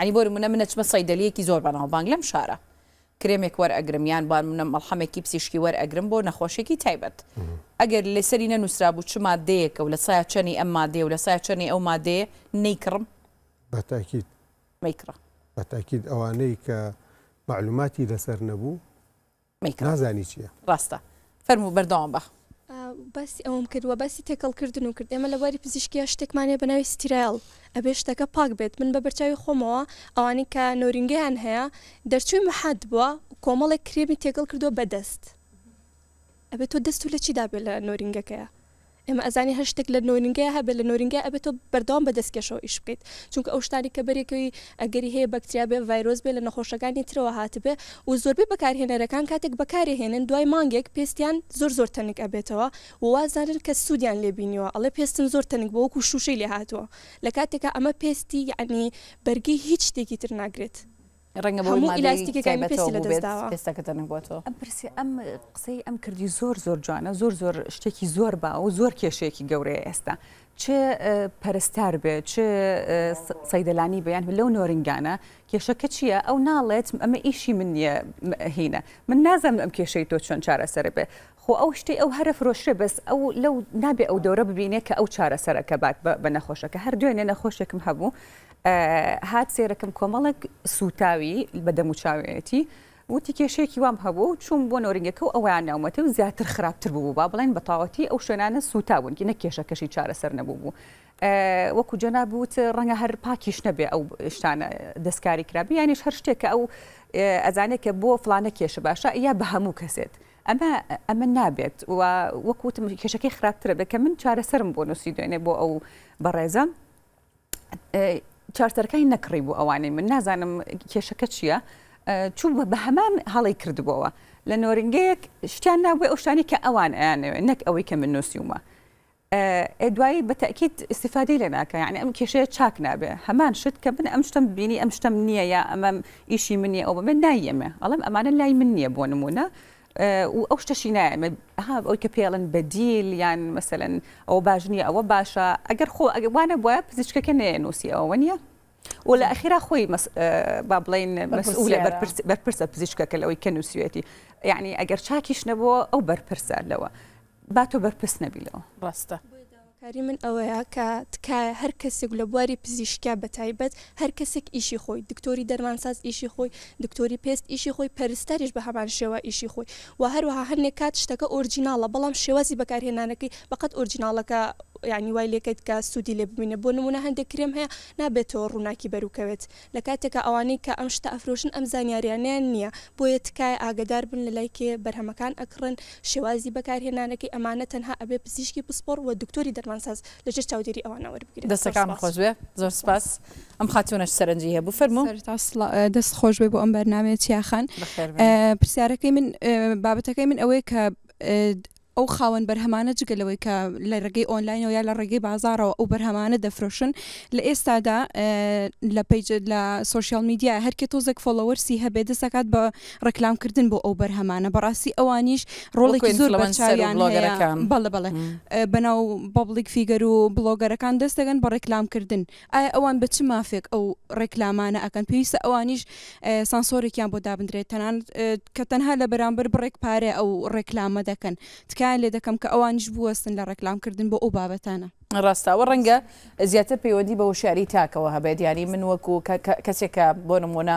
یانی بۆرمونە من ئەچمە سەیدەلیەکی زۆر بەناوبانگ لەم شارە کرێمێک وەر ئەگرم یان بانمونە مەڵحەمێکی پزیشکی وەر ئەگرم بۆ نەخۆشێکی تایبەت ئەگەر لەسەری نەنوسرابوو چ مادەیەکە و لەسایە چەنی ئەم مادەیە و لەسایە چەنی ئەو مادەیە نەیکڕم بەتاکید مەیکڕە بەتاکید ئەوانەی کە معلوماتی لەسەر نەبوو. میکڕۆن نازانی چیە. ڕاستە فەرموو بەردەوام بە. باسی ئەوەم کرد وە باسی تێکەڵ کردن و کرد ئێمە لە بواری پزیشکیا شتێکمان هەیە بە ناوی ستیرایل ئەبێ شتەکە پاک بێت من بە بەرچاوی خۆمەوە ئەوانەی کە نۆرینگەیان هەیە دەرچووی محاد بووە کۆمەڵێک کرێمی تێکەڵ کردووە بە دەست ئەبێ تۆ دەست و لەچی دابێ لە نۆرینگەکەیا ئێمە ئەزانین هەر شتێک لە نۆرینگەیا هەبێت لە نۆرینگەیا ئەبێت تۆ بەردەوام بە دەستکێشەوە ئیش بکەیت چونکە ئەو شتانەی کە بەرێکەوی ئەگەری هەیە بەکتریا بێ ڤایرۆس بێ لە نەخۆشەکانی ترەوە هاتبێ و زۆربەی بەکارهێنەرەکان کاتێک بەکاریهێنن دوای مانگێک پێستیان زۆر زۆر تەنک ئەبێتەوە و وازانن کە سوودیان لێ بینیوە ئەڵێ پێستم زۆر تەنک بووە وەکو شووشەی لێ هاتووە لە کاتێکا ئەمە پێستی یەعنی بەرگەی هیچ شتێکی تر ناگرێت. ڕەنگە بۆ هەموو ئیلاستیکەکانی تایبەتەوە پێستی بوو بێت لەدەستداوە. پێستەکە تەنک بۆ تۆ. ئەم پرسیار ئەم قسەی ئەم کردی زۆر زۆر جوانە زۆر زۆر شتێکی زۆر باو و زۆر کێشەیەکی گەورەیە ئێستا چ اه، پەرستار بێت چ اه، س- سەیدەلانی بێ یان لەو نۆرنگانە کێشەکە چییە ئەو ناڵێت ئەمە ئیشی من نییە م- هینە من نازانم ئەم کێشەی تۆ چۆن چارەسەر بێ خۆ ئەو شتەی ئەو هەرە فرۆشرێ بەس ئەو لەو نابێ ئەو دەورە ببینێ کە ئەو چارەسەرەکە بات بە نەخۆشەکە هەر دوێنێ نەخۆشێکم هەبوو هات سێرەکەم کۆمەڵک سوتاوی بە دەموچاوێتی وتی کێشێکی وام هەبوو چوون بۆ نۆرنگەکە و ئەویان ناومەتە و زیاتر خراپتر بوو با بڵێن بە تاوەتی ئەو شوێنانە سوتاون گینە کێشەکەشی چارەسەر نەبوو بوو وەکو جەنا بوت ڕەنگە هەر پاکیش نەبێ ئەو شتانە دەستکاری کرابی یانیش هەر شتێکە ئەو ئەزانێکە بۆ فلانە کێشە باشە یا بە هەموو کەسێت ئەمە ئەمە نابێت و وەک وتم کێشەکەی خراپتر دەبێت کە من چارەسەرم بۆ نووسی دوێنێ بۆ ئەو بەڕێزە چارتەرەکانی نەکڕی بوو ئەوانەی من نازانم کێشەکە چییە چوو بە هەمان هەڵی کردبووەوە لە نۆرنگەیەک شتیان نابێ ئەو شتانی کە ئەوان ئەیانەوێت نەک ئەوەی کە من نووسیومە ئێ دوایی بە تەئکید ئیستیفادەی لێ ناکا یانی ئەم کێشەیە چاک نابێ هەمان شت کە من ئەم شتم ببینی ئەم شتم نییە یا ئەمە ئیشی من نیە ئەو بە من نایەمێ ئەڵێم ئەمانە لای من نییە بۆ نمونە و ئەو شتەشی نایەمێ ها ئەوی کە پێڵن بەدیل یان مەسەلەن ئەو باش نییە ئەوە باشە ئەگەر خۆ ئەگە وانە بواە پزیشکەکە نەیە نووسی ئەوە نییە و لە ئەخیرا خۆی با بڵین مەسئولە بەرپرسە پزیشکەکە لەوەی کە نووسێتی یعنی ئەگەر چاکیش نەبووە ئەو بەرپرسە لەوە با تۆ بەرپرس نەبیلەوە ڕاستە. کاری من ئەوەیە کە تکایە هەر کەسێک لە بواری پزیشکیا بە تایبەت هەر کەسێک ئیشی خۆی دکتۆری دەرمانساز ئیشی خۆی دکتۆری پێست ئیشی خۆی پەرستاریش بە هەمان شێوە ئیشی خۆی وە هەروەها هەندێک کات شتەکە ئۆرجیناڵە بەڵام شێوازی بەکارهێنانەکەی بەقەد ئۆرجیناڵەکە یانی وای لێکەیت کە سوودی لێ ببینێت بۆ نموونە هەندێک کرێم هەیە نابێتەوە ڕووناکی بەروکەوێت لە کاتێکا ئەوانەی کە ئەم شتە ئەفرۆشن ئەم زانیاریانەیان نییە بۆیە تکایە ئاگەدار بن لە لای کێ بەرهەمەکان ئەکڕن شێوازی بەکارهێنانەکەی ئەمانە تەنها ئەبێ پزیشکی پسپۆڕ وە دکتۆری دەرمانساز لەژێر چاودێری ئەوانە وەربگرێت زۆر سپاس. دەستەکانت خۆشبێ زۆر سپاس. ئەم خاتونەش سەرنجی هەبوو فەرمو دەست خۆش بێ بۆ ئەم بەرنمەیە چیاخان پرسیارەکەی من بابەتەکەی من ئەوەیە کە ئەو خاوەن بەرهەمانە جگە لەوەی کە لە ڕێگەی ئۆنلاینەوە یا لە ڕێگەی بازارەوە ئەو بەرهەمانە دەفرۆشن لە ئێستادا لە پیج لە سوۆشیال میدیا هەرکە تۆزێک فۆڵەوەرسی هەبێ دەسەکات بە ڕێکلام کردن بۆ ئەو بەرهەمانە بەڕاستی ئەوانیش ڕۆڵێکی وەکو زۆر ئینفلوئنسەر و بەرچاویان هەیە بڵۆگەرەکان. بەڵێ بەڵێ م. ئە، بەناو بابڵیک فیگەر و بڵۆگەرەکان دەست دەگەن بە ڕێکلام کردن ئایا ئەوان بە چ مافێک ئەو ڕێکلامانە ئەکەن پێویستە ئەوانیش ئە، سانسۆرێکیان بۆ دابندرێت تەنانەت ئە، کە تەنها لە بەرامبەر بڕێک پارە ئەو ڕێکلامە دەکەن تکایان لێ دەکەم کە ئەوانیش بوەستن لە ڕێکلام کردن بۆ ئەو بابەتانە. ڕاستە ئەوە ڕەنگە زیاتر پەیوەندی بە وشیاری تاکەوە هەبێت یانی من وەکو کە، کە، کەسێک کە بۆ نمونە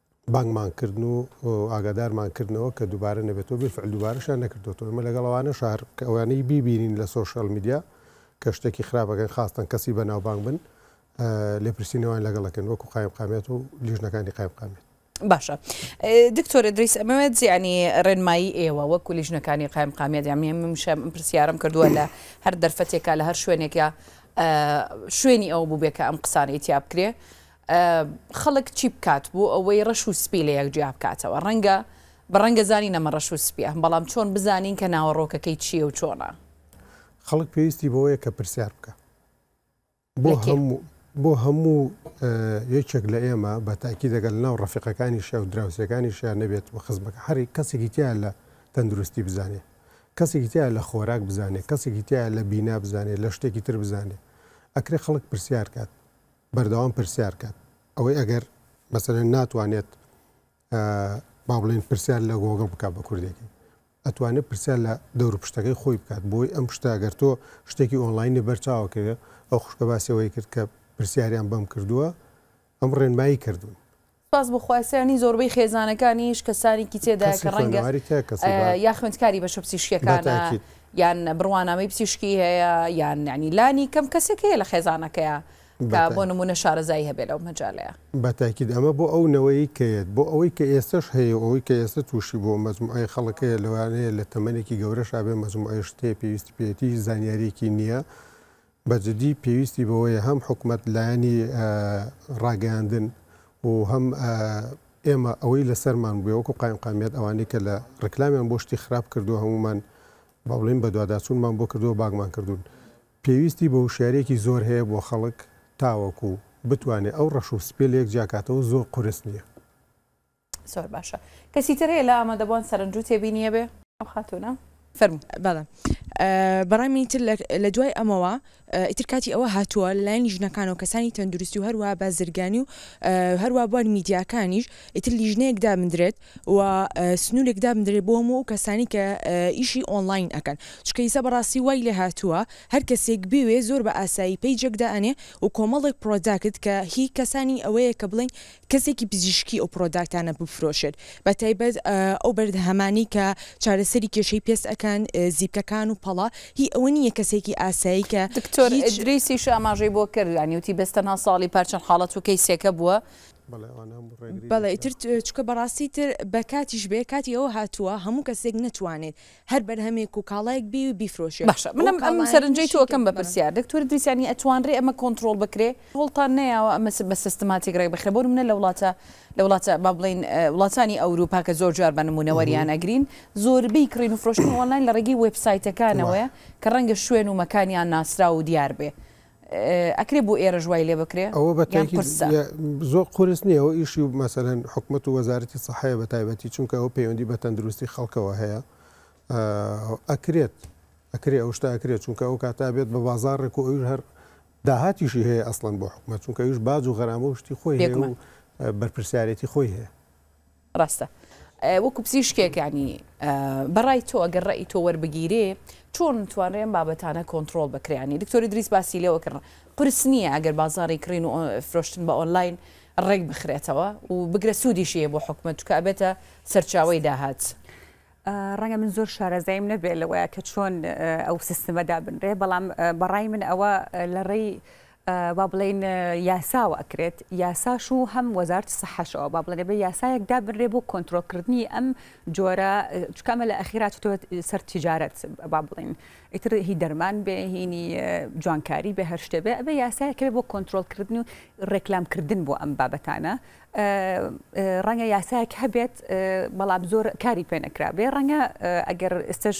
بانگمان کردن و ئاگادارمان کردنەوە کە دووبارە نەبێتەوە بێفعل دووبارەشیان نەکردوێتەوە ئمە لەگەڵ ئەوانە شار کە ئەوانەی بیبینین لە سۆشال میدیا کە شتێکی خراپەکەن خاستن کەسی بە ناوبانگ بن لێپرسینەوەیان لەگەڵەکەن وەکو قایم قامێت و لیژنەکانی قایم قامێت باشە دکتۆر دریس ئەمەوێت زیانی ڕێنمایی ئێوە وەکو لیژنەکانی قایم قامێت یامی منشە پرسیارم کردووە لە هەر دەرفەتێکا لە هەر شوێنێکە شوێنی ئەو بوو بێ کە ئەم قسانەی تیا بکرێ خەڵک چی بکات بۆ ئەوەی ڕەش و سپی لە یەک جیا بکاتەوە؟ ڕەنگە بە ڕەنگە زانی نەمە ڕەش و سپیە، بەڵام چۆن بزانین کە ناوەڕۆکەکەی چییە و چۆنە؟ خەڵک پێویستی بەوەیە کە پرسیار بکا بۆ هەموو بۆ هەموو یەکێک لە ئێمە بە تاکی دەگەل ناو ڕفیقەکانی شە و دراوسەکانی شە نەبێت و خزمەکە حەری کەسێکی تیا لە تەندروستی بزانێ کەسێکی تیا لە خۆراک بزانێ کەسێکی تیا لە بینا بزانێ لە شتێکی تر بزانێ ئەکرێ خەڵک پرسیار کات بەردەوام پرسیار کات ئەوەی ئەگەر مەسەلەن ناتوانێت با بڵێن پرسیار لە گۆگڵ بکات بە کوردێکی ئەتوانێت پرسیار لە دەور پشتەکەی خۆی بکات بۆی ئەم شتا گەر تۆ شتێکی ئۆنلاینە بەرچاوکەوێت ئەو خوشکە باسیەوەی کرد کە پرسیاریان بەم کردووە ئەم ڕێنمایی کردوون سوپاس بۆ خوای سەیانی زۆربەی خێزانەکانیش کەسانێکی تێدایە کە ڕەنگە یا خوێندکاری بەشە پزیشکیەکانە یان بڕوانامەی پزیشکی هەیە یان یانی لانی کەم کەسێک هەیە لە خێزانەکەیە کە بۆ نمونە شارەزایی هەبێت لەو مەجالەیە بەتاکیید ئەمە بۆ ئەو نەوەی کەیەت بۆ ئەوەی کە ئێستش هەیە ئەوەی کە ئێستا تووشی بۆ مەزموعی خەڵکەیە لەوانەیە لە تەمەێکی گەورەشابێ مەزموعێشتێ پێویستی پێێتی زانیارێکی نییە بە جدی پێویستی بەوەیە هەم حکومەت لایەنی ڕاگەیاندن و هەم ئێمە ئەوەی لەسەرمان بێ وەکو قایمقامیەت ئەوانەی کە لە ڕکلامیان بۆ شتی خراپ کردو هەمومان با بڵین بەدواداچونمان بۆ کردو باکمان کردون پێویستی بە وشیاریەکی زۆر هەیە بۆ خەڵک تاوەکو بتوانێ ئەو ڕەش و سپیە لە یەک جیاکاتەوە زۆر قورس نیە. زۆر باشە. کەسی تر هەیە لە ئامادەبوان سەرنج و تێبینی هەبێ؟ ئەو خاتوونە. فەرموو. بەڵێ. بەڕای منی تر لە دوای ئەمەوە ئیتر کاتی ئەوە هاتووە لە لایەنی ژنەکانەوە کەسانی تەندروستی و هەروەها بازرگانی و هەروە بواری میدیاکانیش ئیتر لیژنەیەک دابندرێت و سنوورێک دابندرێت بۆ هەموو ئەو کەسانی کە ئیشی ئۆنلاین ئەکەن چونکە ئیستا بەڕاستی وای لێ هاتووە هەر کەسێک بوێ زۆر بە ئاسایی پەیجێک دائەنێ و کۆمەڵێک پرۆداکت کە هی کەسانی ئەوەیە کە بڵێن کەسێکی پزیشکی ئەو پرۆداکتانە بفرۆشێت بە تایبەت ئەو بەردهەمانی کە چارەسەری کێشەی پێست ئەکەن زیپکەکان و پەڵە هی ئەوە نییە کەسێکی ئاسایی کە دکتۆر ئیدریسی شاماژەی بۆ کرد یانی وتی بەس تەنها ساڵی پار چەند حاڵەت و کەیسێکە بووە بەڵێ ئیتر چکە بەڕاستی تر بە کاتیش بێ کاتی ئەوە هاتووە هەموو کەسێک نەتوانێت هەر بەرهەمێک و کاڵایەک بێ و بیفرۆشێ باشە من ئەم ئەم سەرنجەی تۆ ئەکەم بە پرسیار دکتۆر ئیدریس یانی ئەتوانرێ ئەمە کۆنتڕۆڵ بکرێ هۆڵتان نەیاوە ئەمە بە سستماتیک ڕێک بخرێ بۆ نمونە لە وڵاتە لە وڵاتە با بڵێین وڵاتانی ئەوروپا کە زۆر جار بە نمونە وەریان ئەگرین زۆربەی کڕین و فرۆشتنی ئۆنلاین لە ڕێگەی وێبسایتەکانەوەیە کە ڕەنگە شوێن و مەکانیان ناسراو و دیار بێ ئەکرێ بۆ ئێرەش وای لێ بکرێ ئەوە بە یان تاکید قورسە؟ یە زۆر قورس نییە ئەوە ئیشی و مەسەلەن حکومەت و وەزارەتی سەحەیە بە تایبەتی چونکە ئەوە پەیوەندی بە تەندروستی خەڵکەوە هەیە ئە ئەکرێت ئەکرێ ئەو شتە ئەکرێت چونکە ئەو کاتە بێت بە بازاڕێک و ئەویش هەر داهاتیشی هەیە ئەسڵەن بۆ حکومەت چونکە ئەویش باج و غەرامە و شتی خۆی هەیە بێگومان و بەرپرسیارێتی خۆی هەیە ڕاستە وەکو پزیشکێک یانی بەڕای تۆ ئەگەر ڕێی تۆ وەربگیرێ چۆن توانرێن بابەتانە کۆنتترۆل بکریانی دکتۆری دریس باسی لەوە کردن قرس نییە ئەگەر بازاری کڕین و فرۆشتن بە ئۆنلاین ڕێک بخرێتەوە و بگرە سوودیشیە بۆ حکومت چکە ئەبێتە سەرچاوی داهات. ڕەنگە من زۆر شارەزایم نەبێت لەوەیە کە چۆن ئەو سیستمە دابنرێ بەڵام بەڕای من ئەوە لە ڕێی با بڵێین یاساوە ئەکرێت یاساش و هەم وەزارتی سەحەشەوە با بڵێ بە یاسایەک دابنرێ بۆ کۆنتترۆلکردنی ئەم جۆرە چکەمە لە ئەخیرات سەر تجارەت با بڵین ئیتر هی دەرمان بێ هینی جوانکاری بێ هەر شتێ بێ ئەبێ یاسایەکەێ بۆ کۆنتترۆلکردن و ڕێکلامکردن بۆ ئەم بابەتانە ڕەنگە یاسایەک هەبێت بەڵام زۆر کاری پێ نەکرابێ ڕەنگە ئەگەر ئێستش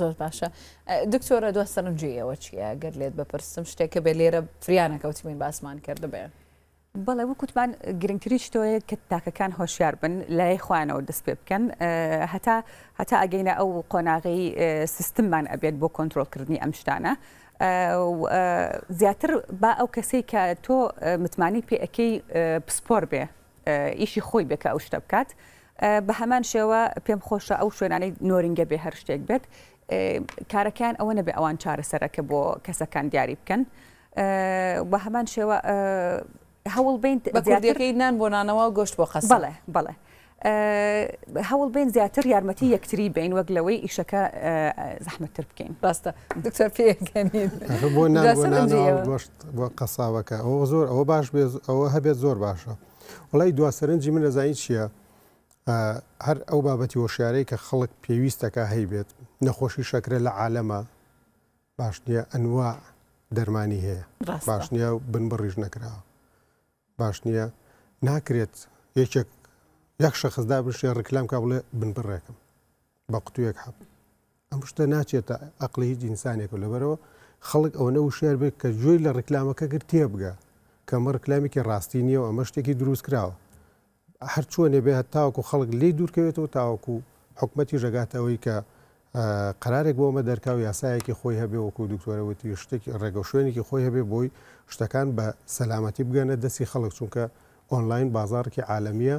زۆر باشە دکتۆرە دو سەرنجی ئەوە چیە گەر لێت بپرسم شتێکە بێ لێرە فریانەکەوتبین باسمان کرد بێ. بەڵێ وکوتمان گرنگتری شتۆیە کە تاکەکان هۆشیار بن لای خوانەوە دەست پێ بکەن هەتا هەتا ئەگەینە ئەو قۆناغی سیستممان ئەبێت بۆ کۆنتترۆلکردنی ئەم شتانە زیاتر با ئەو کەسەی کە تۆ متمانی پێەکەی پسپۆر بێ ئیشی خۆی بێکە ئەو شتە بکات بە هەمان شێوە پێم خۆشە ئەو شوێنانەی نۆرینگە بێ هەر شتێک بێت کارەکەیان ئەوە نەبێ ئەوان چارەسەرەکە بۆ کەسەکان دیاری بکەن بە هەمان شێوە هەوڵ بین بەکردەکەی نان بۆ نانەوە گۆشت بۆ قەس بڵێ بڵێ هەوڵ بین زیاتر یارمەتی یەکتری بین وەک لەوەی ئیشەکە زەحمەتتر بکەین ڕاستە دکتۆر پێکەنین بۆ نان بۆ نانەوە گۆشت بۆ قەساوەکە ئەوە زۆر ئەوە باش بێت ئەوە هەبێت زۆر باشە وەڵایی دوا سەرنجی من ئەزانی چییە؟ ئە هەر ئەو بابەتی هۆشیارەی کە خەڵک پێویستەکە هەیبێت نەخۆشی شەکرە لە عالەما باش نییە ئەنوا دەرمانی هەیە باش نییە و بن بڕیژ نەکراوە باش نییە ناکرێت یەکێک یەک شەخصدا بشێ ڕکلام کا بڵێ بن بڕێکم بە قوتوێک حەب ئەم شتە ناچێتە ئەقلی هیچ ئینسانێک و لەبەرەوە خەڵک ئەوەنە وشار بێت کە جوێی لە ڕکلامەکە کرد تێبگە کەمە ڕکلامێکی ڕاستی نییە و ئەمە شتێکی دروست کراوە هەر چۆنێ بێ تاوەکو خەڵک لی دوورکەوێتەوە تاوەکو حکومەتی ژەگات ئەوەی کە قرارێک بۆمە دەرکا و یاسایەکی خۆی هەبێ وەکو دکتۆرەوەتی شتێکی ڕێگە شوێنێکی خۆی هەبێ بۆی شتەکان بە سەلامەتی بگەنە دەستی خەڵک چونکە ئۆنلاین بازارکی عاالمیە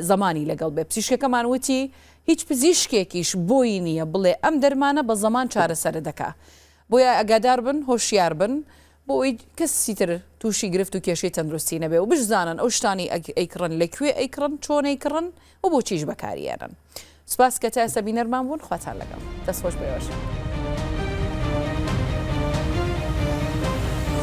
زمانی لەگەڵ بێت، پزیشکەکەمان وتی هیچ پزیشکێکیش بۆی نییە بڵێ ئەم دەرمانە بە زمان چارەسەرە دەکا، بۆیە ئاگادار بن هۆشیار بن بۆ ئەوەی کەسی تر تووشی گرفت و کێشەی تەندروستی نەبێ و بشزانن ئەو شتانەی ئەیکڕن لە کوێ ئەیکڕن چۆن ئەیکڕن و بۆچیش بەکاری ئەیەنن. سوپاس کە تا ئێستا بینەرمان بوون خواتان لەگەڵ. دەستخۆش بۆ یۆش.